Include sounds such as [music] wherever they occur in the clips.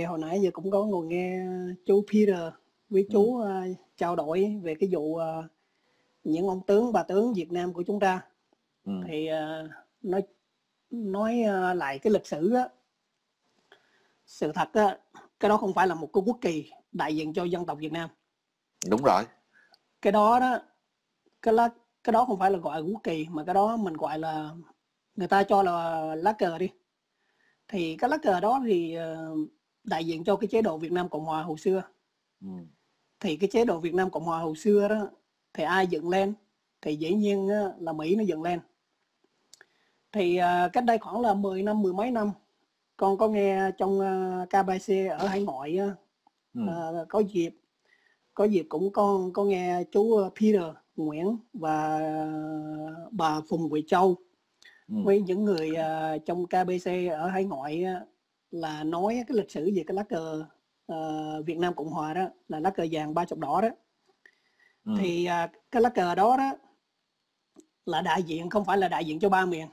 thì hồi nãy giờ cũng có ngồi nghe chú Peter với chú uh, trao đổi về cái vụ uh, những ông tướng bà tướng Việt Nam của chúng ta. Ừ. thì uh, nói nói uh, lại cái lịch sử á. Sự thật á cái đó không phải là một cái quốc kỳ đại diện cho dân tộc Việt Nam. Đúng rồi. Cái đó đó cái lá cái đó không phải là gọi là quốc kỳ mà cái đó mình gọi là người ta cho là lá cờ đi. Thì cái lá cờ đó thì uh, đại diện cho cái chế độ Việt Nam Cộng Hòa hồi xưa ừ. thì cái chế độ Việt Nam Cộng Hòa hồi xưa đó thì ai dựng lên thì dĩ nhiên là Mỹ nó dựng lên thì uh, cách đây khoảng là 10 năm mười mấy năm con có nghe trong uh, KBC ở hải ngoại ừ. uh, có dịp có dịp cũng con có nghe chú Peter Nguyễn và bà Phùng Quỳ Châu ừ. với những người trong KBC ở hải ngoại là nói cái lịch sử về cái lá cờ uh, Việt Nam Cộng Hòa đó là lá cờ vàng ba chục đỏ đó. Ừ. thì uh, cái lá cờ đó đó là đại diện không phải là đại diện cho ba miền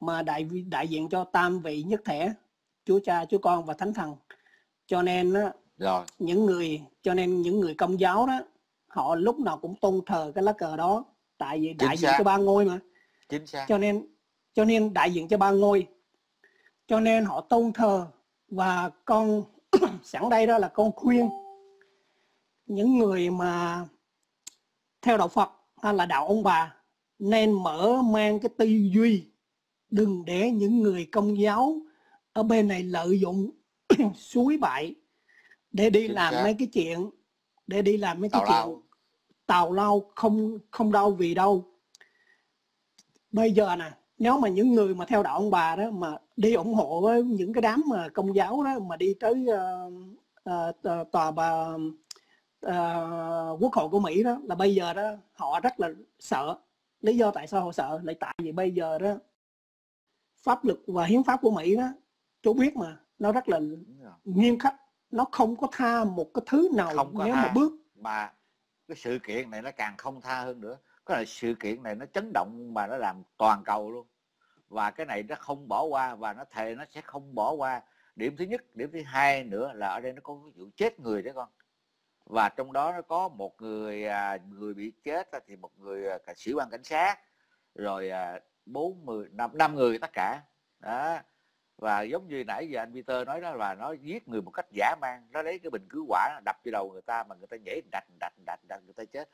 mà đại đại diện cho tam vị nhất thể Chúa Cha Chúa Con và Thánh Thần. Cho nên đó, rồi. những người cho nên những người công giáo đó họ lúc nào cũng tôn thờ cái lá cờ đó tại vì đại diện cho ba ngôi mà. Chính xác. Cho nên cho nên đại diện cho ba ngôi cho nên họ tôn thờ và con [coughs] sẵn đây đó là con khuyên những người mà theo đạo Phật hay là đạo ông bà nên mở mang cái tư duy đừng để những người công giáo ở bên này lợi dụng [coughs] suối bại để đi Chính làm xác. mấy cái chuyện để đi làm mấy cái tào chuyện tào lao không không đâu vì đâu bây giờ nè nếu mà những người mà theo đạo ông bà đó mà đi ủng hộ với những cái đám mà công giáo đó mà đi tới uh, uh, tòa bà uh, quốc hội của Mỹ đó là bây giờ đó họ rất là sợ. Lý do tại sao họ sợ? Lại tại vì bây giờ đó pháp luật và hiến pháp của Mỹ đó chú biết mà nó rất là nghiêm khắc nó không có tha một cái thứ nào không có nếu tha. mà bước. Mà cái sự kiện này nó càng không tha hơn nữa cái là sự kiện này nó chấn động mà nó làm toàn cầu luôn. Và cái này nó không bỏ qua và nó thề nó sẽ không bỏ qua. Điểm thứ nhất, điểm thứ hai nữa là ở đây nó có ví dụ chết người đấy con. Và trong đó nó có một người à, người bị chết thì một người à, cả sĩ quan cảnh sát. Rồi à, bốn mươi năm năm người tất cả. Đó. Và giống như nãy giờ anh Peter nói đó là nó giết người một cách giả man. Nó lấy cái bình cứu hỏa đập vô đầu người ta mà người ta nhảy đạch đạch đạch đạch, người ta chết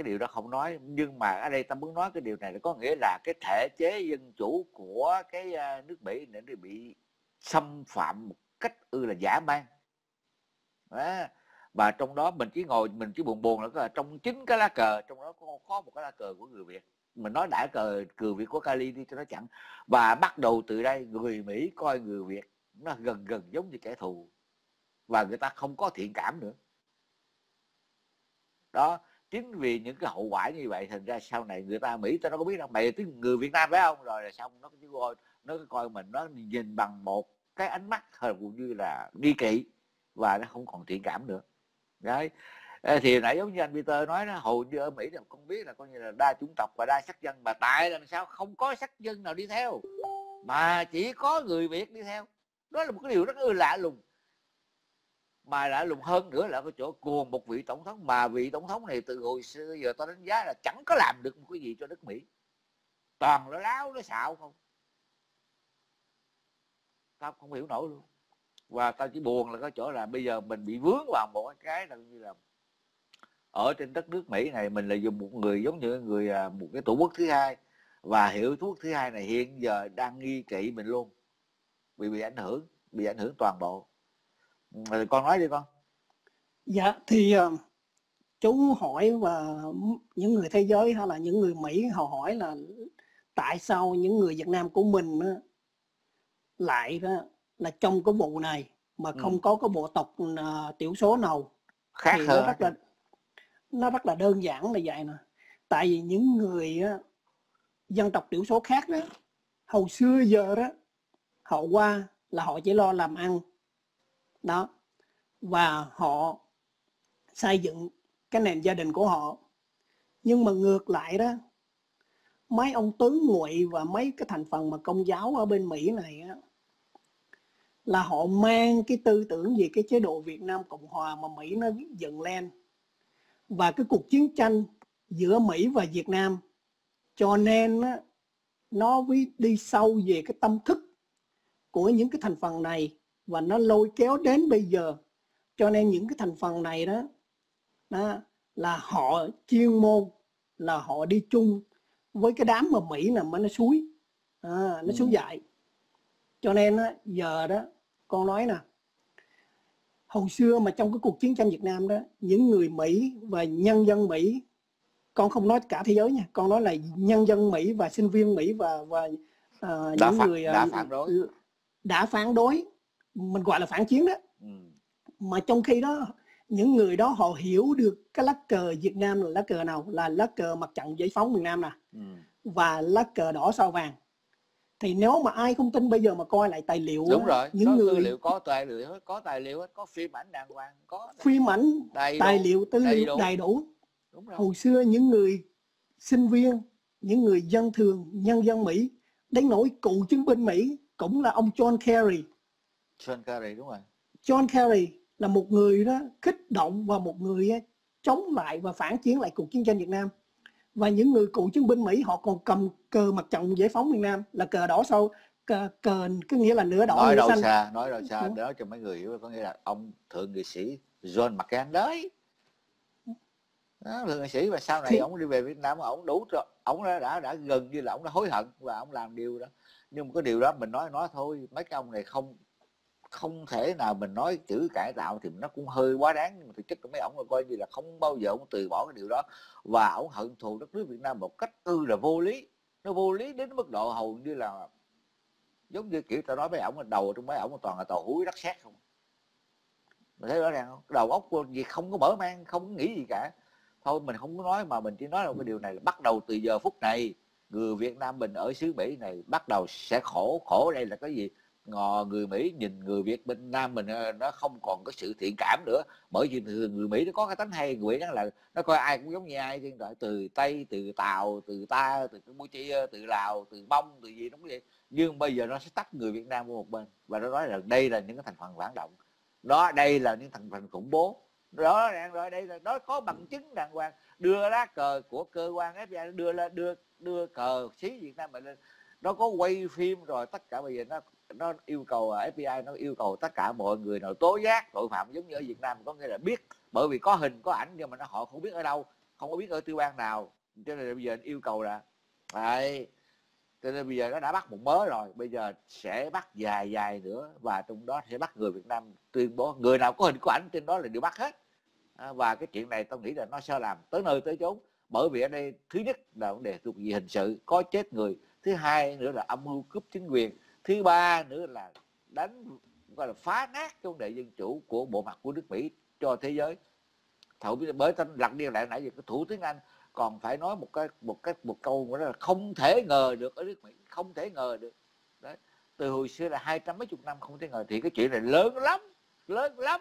cái điều đó không nói. Nhưng mà ở đây ta muốn nói cái điều này là có nghĩa là cái thể chế dân chủ của cái à, nước Mỹ nó bị xâm phạm một cách ư là giả man. Đó. và trong đó mình chỉ ngồi mình chỉ buồn buồn là trong chính cái lá cờ trong đó có, có một cái lá cờ của người Việt. Mình nói đã cờ cờ Việt của Cali đi cho nó chẳng và bắt đầu từ đây người Mỹ coi người Việt nó gần gần giống như kẻ thù. Và người ta không có thiện cảm nữa. Đó chính vì những cái hậu quả như vậy, thành ra sau này người ta Mỹ ta nó có biết đâu. Mày tiếng người Việt Nam phải không? Rồi là xong, nó cứ coi, nó cứ coi mình, nó nhìn bằng một cái ánh mắt hình như là nghi kỵ, và nó không còn thiện cảm nữa. Đấy. Thì nãy giống như anh Peter nói đó, hầu như ở Mỹ là con biết là coi như là đa chủng tộc và đa sắc dân, mà tại làm sao không có sắc dân nào đi theo, mà chỉ có người Việt đi theo. Đó là một cái điều rất ư lạ lùng mà đã lùng hơn nữa là cái chỗ cuồng một vị tổng thống. Mà vị tổng thống này từ hồi xưa giờ tôi đánh giá là chẳng có làm được một cái gì cho nước Mỹ. Toàn nó láo nó xạo không? Tao không hiểu nổi luôn. Và tao chỉ buồn là cái chỗ là bây giờ mình bị vướng vào một cái là như là ở trên đất nước Mỹ này mình là dùng một người giống như người à, một cái tổ quốc thứ hai. Và hiểu thuốc thứ hai này hiện giờ đang nghi kỵ mình luôn. Bị bị ảnh hưởng, bị ảnh hưởng toàn bộ con nói đi con. Dạ thì uh, chú hỏi và những người thế giới hay là những người Mỹ họ hỏi là tại sao những người Việt Nam của mình uh, lại đó là trong cái vụ này mà không ừ. có cái bộ tộc uh, tiểu số nào. Khác thì hơn nó rất là nó rất là đơn giản là vậy nè. Tại vì những người á, dân tộc thiểu số khác đó hồi xưa giờ đó họ qua là họ chỉ lo làm ăn đó. Và họ xây dựng cái nền gia đình của họ. Nhưng mà ngược lại đó mấy ông tướng ngụy và mấy cái thành phần mà công giáo ở bên Mỹ này á, là họ mang cái tư tưởng về cái chế độ Việt Nam Cộng Hòa mà Mỹ nó dựng lên. Và cái cuộc chiến tranh giữa Mỹ và Việt Nam cho nên nó đi sâu về cái tâm thức của những cái thành phần này và nó lôi kéo đến bây giờ. Cho nên những cái thành phần này đó, đó là họ chuyên môn là họ đi chung với cái đám mà Mỹ nè mà nó suối. À, nó ừ. suối dại. Cho nên á, giờ đó con nói nè hồi xưa mà trong cái cuộc chiến tranh Việt Nam đó những người Mỹ và nhân dân Mỹ con không nói cả thế giới nha con nói là nhân dân Mỹ và sinh viên Mỹ và và uh, những phản, người đã phản đối. đã phản đối mình gọi là phản chiến đó ừ. mà trong khi đó những người đó họ hiểu được cái lá cờ Việt Nam là lá cờ nào là lá cờ mặt trận giải phóng miền Nam nè ừ. và lá cờ đỏ sao vàng thì nếu mà ai không tin bây giờ mà coi lại tài liệu đúng rồi những có người liệu có tài liệu hết có tài liệu hết có phim ảnh đàng hoàng có phim ảnh đầy tài đủ, liệu tư liệu đủ. đầy đủ đúng rồi. hồi xưa những người sinh viên những người dân thường nhân dân Mỹ đến nỗi cựu chiến binh Mỹ cũng là ông John Kerry John Kerry đúng rồi. John Kerry là một người đó kích động và một người chống lại và phản chiến lại cuộc chiến tranh Việt Nam. Và những người cựu chiến binh Mỹ họ còn cầm cờ mặt trận giải phóng miền Nam là cờ đỏ sâu cờ, cờ có nghĩa là nửa đỏ nói nửa xanh. xa nói đâu xa đó cho mấy người hiểu có nghĩa là ông thượng nghị sĩ John McCain đấy. Đó, thượng nghị sĩ và sau này thì... ông đi về Việt Nam ông đủ ông đã, đã đã gần như là ông đã hối hận và ông làm điều đó. Nhưng mà cái điều đó mình nói nói thôi mấy cái ông này không không thể nào mình nói chữ cải tạo thì nó cũng hơi quá đáng, nhưng mà thực chất mấy ông là coi như là không bao giờ ông từ bỏ cái điều đó. Và ông hận thù đất nước Việt Nam một cách tư là vô lý. Nó vô lý đến mức độ hầu như là giống như kiểu tao nói mấy ổng là đầu trong mấy ổng toàn là tàu húi đất sét không. Mình thấy rõ ràng không? Đầu óc của gì không có mở mang, không có nghĩ gì cả. Thôi mình không có nói mà mình chỉ nói là cái điều này là bắt đầu từ giờ phút này, người Việt Nam mình ở xứ Mỹ này bắt đầu sẽ khổ khổ đây là cái gì? Ngò, người Mỹ nhìn người Việt bên Nam mình ờ, nó không còn có sự thiện cảm nữa. Bởi vì thường người Mỹ nó có cái tánh hay, người đó là nó coi ai cũng giống như ai chứ rồi từ Tây, từ Tàu, từ ta, từ Campuchia, từ Lào, từ Mông, từ gì đúng vậy. Nhưng bây giờ nó sẽ tách người Việt Nam qua một bên và nó nói là đây là những cái thành phần phản động. Đó, đây là những thành phần khủng bố. Đó rồi đây là nó có bằng chứng đàng hoàng. Đưa lá cờ của cơ quan FBI đưa lên đưa đưa cờ xí Việt Nam mình lên. Nó có quay phim rồi, tất cả bây giờ nó nó yêu cầu à, FBI nó yêu cầu tất cả mọi người nào tố giác tội phạm giống như ở Việt Nam có nghĩa là biết bởi vì có hình có ảnh nhưng mà nó họ không biết ở đâu không có biết ở tư bang nào. Cho nên bây giờ yêu cầu là đấy cho nên bây giờ nó đã bắt một mớ rồi bây giờ sẽ bắt dài dài nữa và trong đó sẽ bắt người Việt Nam tuyên bố người nào có hình có ảnh trên đó là đều bắt hết. À, và cái chuyện này tôi nghĩ là nó sẽ làm tới nơi tới chốn bởi vì ở đây thứ nhất là vấn đề thuộc về hình sự có chết người thứ hai nữa là âm mưu cướp chính quyền thứ ba nữa là đánh gọi là phá nát vấn đề dân chủ của bộ mặt của nước Mỹ cho thế giới. Thậu bởi tên lặng đi lại nãy giờ, cái thủ tướng Anh còn phải nói một cái một cái, một câu đó là không thể ngờ được ở nước Mỹ, không thể ngờ được. Đấy, từ hồi xưa là hai trăm mấy chục năm không thể ngờ, thì cái chuyện này lớn lắm lớn lắm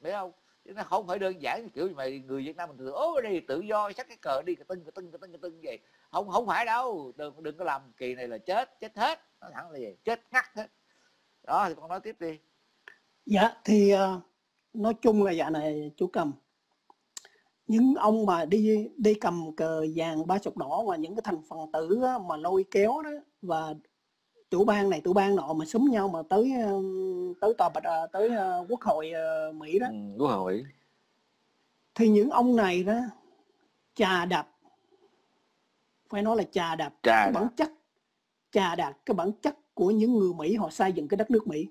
biết không? Chứ nó không phải đơn giản kiểu mà người Việt Nam mình thường ố đây tự do, sắc cái cờ đi, cái tưng cái tưng cái tưng cái tưng vậy. Không không phải đâu, đừng đừng có làm kỳ này là chết chết hết nó thẳng là gì? Chết ngắt hết. Đó thì con nói tiếp đi. Dạ thì uh, nói chung là dạ này chú cầm những ông mà đi đi cầm cờ vàng ba chục đỏ và những cái thành phần tử á, mà lôi kéo đó và chủ ban này chủ ban nọ mà súng nhau mà tới tới tòa bạch à, tới quốc hội mỹ đó. Ừ, quốc hội. Thì những ông này đó trà đạp phải nói là trà đạp trà bản chất trà đạp cái bản chất của những người mỹ họ xây dựng cái đất nước mỹ.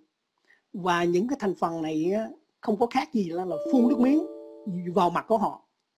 Và những cái thành phần này không có khác gì là, là phun nước miếng vào mặt của họ.